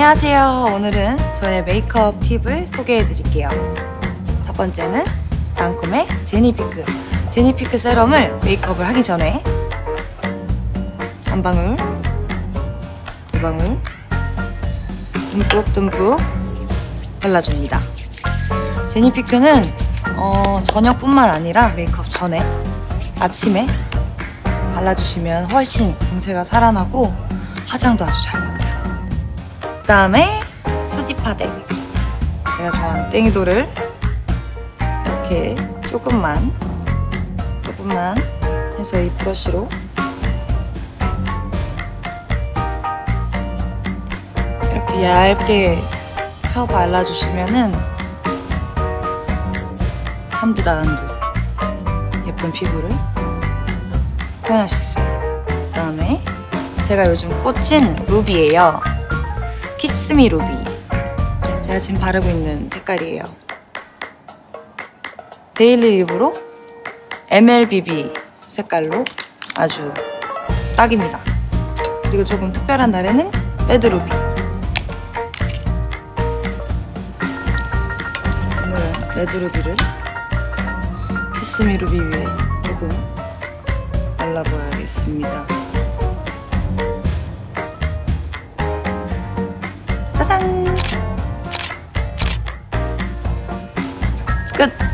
안녕하세요. 오늘은 저의 메이크업 팁을 소개해 드릴게요. 첫 번째는 랑콤의 제니피크. 제니피크 세럼을 메이크업을 하기 전에 한 방울, 두 방울, 듬뿍 듬뿍 발라줍니다. 제니피크는 어, 저녁뿐만 아니라 메이크업 전에 아침에 발라주시면 훨씬 광채가 살아나고 화장도 아주 잘 받아요. 그다음에 수지파데 제가 좋아하는 땡이도를 이렇게 조금만 조금만 해서 이 브러쉬로 이렇게 얇게 펴 발라주시면은 한듯안한듯 예쁜 피부를 표현할 수 있어요. 그 다음에 제가 요즘 꽂힌 루비예요. 키스미 루비. 제가 지금 바르고 있는 색깔이에요. daily lip으로 MLBB 색깔로 아주 딱입니다. 그리고 조금 특별한 날에는 레드 루비. 오늘은 레드 루비를 키스미 루비 위에 조금 발라보야겠습니다. 짜잔! 끝!